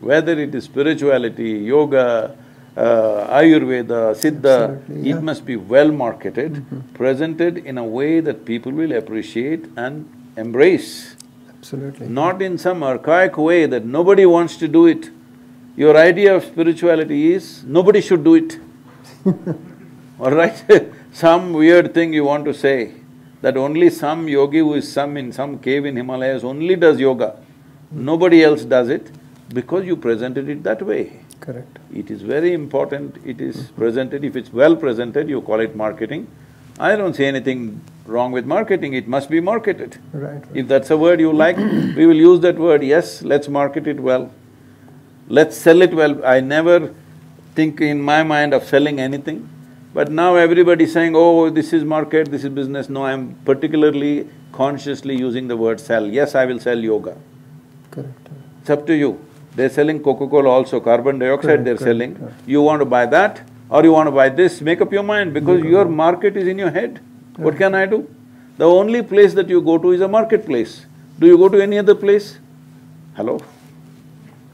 Whether it is spirituality, yoga, uh, Ayurveda, Siddha, Absolutely, yeah. it must be well marketed, Mhm. presented in a way that people will appreciate and embrace, Absolutely. not in some archaic way that nobody wants to do it. Your idea of spirituality is, nobody should do it. [LAUGHS] All right? [LAUGHS] some weird thing you want to say, that only some yogi who is some in some cave in Himalayas only does yoga. Nobody else does it because you presented it that way. Correct. It is very important, it is presented, if it's well presented, you call it marketing. I don't say anything wrong with marketing, it must be marketed. Right, right. If that's a word you like, we will use that word, yes, let's market it well. Let's sell it well. I never think in my mind of selling anything, but now everybody's saying, oh, this is market, this is business. No, I'm particularly consciously using the word sell. Yes, I will sell yoga. Correct. It's up to you. They're selling Coca-Cola also, carbon dioxide they're selling. You want to buy that or you want to buy this, make up your mind because your market is in your head. What can I do? The only place that you go to is a marketplace. Do you go to any other place? Hello?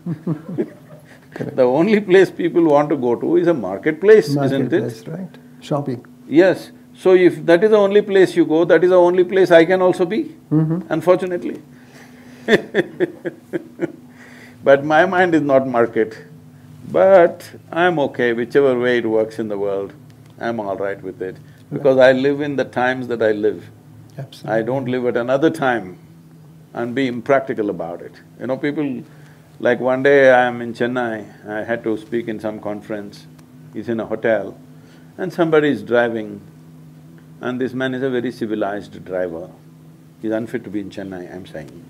[LAUGHS] The only place people want to go to is a marketplace, isn't it? Marketplace, right? Shopping. Yes. So if that is the only place you go, that is the only place I can also be, Mm-hmm. unfortunately. [LAUGHS] But my mind is not market. But I'm okay, whichever way it works in the world, I'm all right with it. Because I live in the times that I live. Absolutely. I don't live at another time and be impractical about it. You know, people… Like one day I'm in Chennai, I had to speak in some conference, he's in a hotel, and somebody is driving, and this man is a very civilized driver. He's unfit to be in Chennai, I'm saying.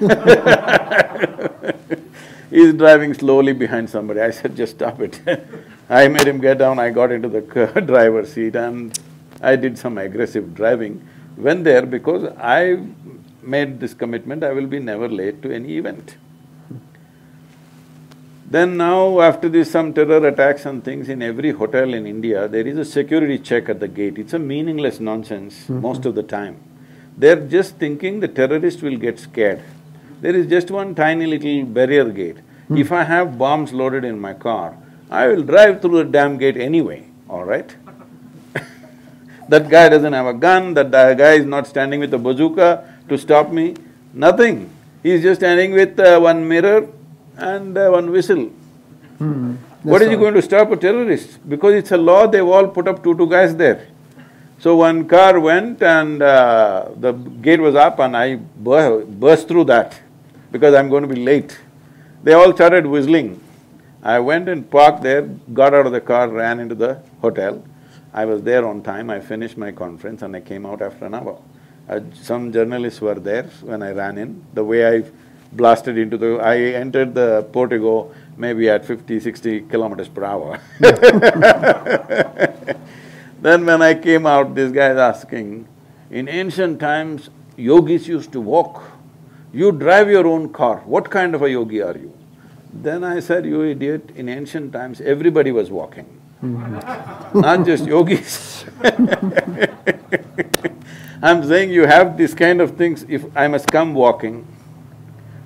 [LAUGHS] He's driving slowly behind somebody, I said, just stop it. [LAUGHS] I made him get down, I got into the [LAUGHS] driver's seat and I did some aggressive driving. Went there because I made this commitment, I will be never late to any event. Then now, after this some terror attacks and things in every hotel in India, there is a security check at the gate. It's a meaningless nonsense mm-hmm. most of the time. They're just thinking the terrorist will get scared. There is just one tiny little barrier gate. If I have bombs loaded in my car, I will drive through the damn gate anyway, all right? [LAUGHS] That guy doesn't have a gun, that guy is not standing with a bazooka to stop me, nothing. He's just standing with uh, one mirror and uh, one whistle. Hmm. What is he going to stop a terrorist? Because it's a law, they've all put up two, two guys there. So one car went and uh, the gate was up and I bur- burst through that because I'm going to be late. They all started whistling. I went and parked there, got out of the car, ran into the hotel. I was there on time, I finished my conference and I came out after an hour. Uh, some journalists were there when I ran in. The way I blasted into the… I entered the portico maybe at 50, 60 kilometers per hour. [LAUGHS] Then when I came out, this guy is asking, in ancient times, yogis used to walk. You drive your own car, what kind of a yogi are you? Then I said, you idiot, in ancient times, everybody was walking, not just yogis. [LAUGHS] I'm saying you have this kind of things, if I must come walking,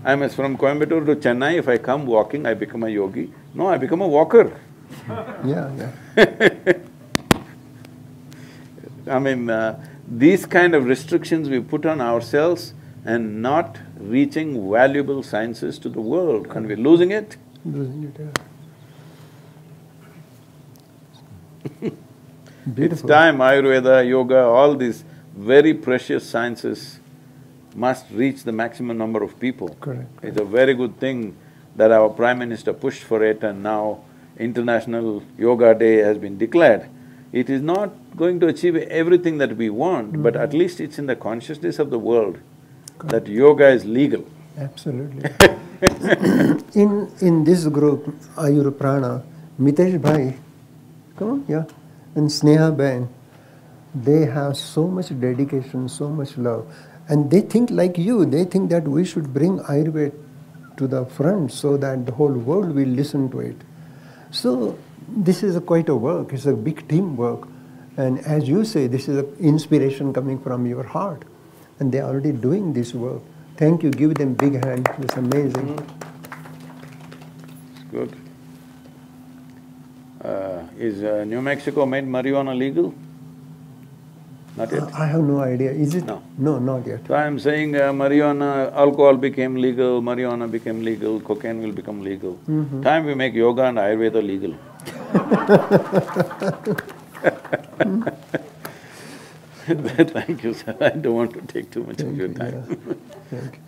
I must from Coimbatore to Chennai, if I come walking, I become a yogi. No, I become a walker. [LAUGHS] Yeah, yeah. [LAUGHS] I mean, uh, these kind of restrictions we put on ourselves and not reaching valuable sciences to the world. Can we're losing it. Losing it, yeah. [LAUGHS] It's time Ayurveda, yoga, all these very precious sciences must reach the maximum number of people. Correct. It's a very good thing that our Prime Minister pushed for it and now International Yoga Day has been declared. It is not going to achieve everything that we want, mm. but at least it's in the consciousness of the world that yoga is legal. Absolutely. [COUGHS] in in this group, Ayur Prana, Mitesh Bhai, come on, yeah, and Sneha Ben, they have so much dedication, so much love, and they think like you. They think that we should bring Ayurveda to the front so that the whole world will listen to it. So this is a quite a work. It's a big team work, and as you say, this is an inspiration coming from your heart, and they are already doing this work. Thank you. Give them big hand. It's amazing. It's good. Uh, is uh, New Mexico made marijuana legal? Not yet. Uh, I have no idea. Is it? No. No, not yet. So I'm saying uh, marijuana, alcohol became legal, marijuana became legal, cocaine will become legal. Time we make yoga and Ayurveda legal. [LAUGHS] [LAUGHS] [LAUGHS] Thank you, sir. I don't want to take too much of Thank your you. time. yeah. Thank you.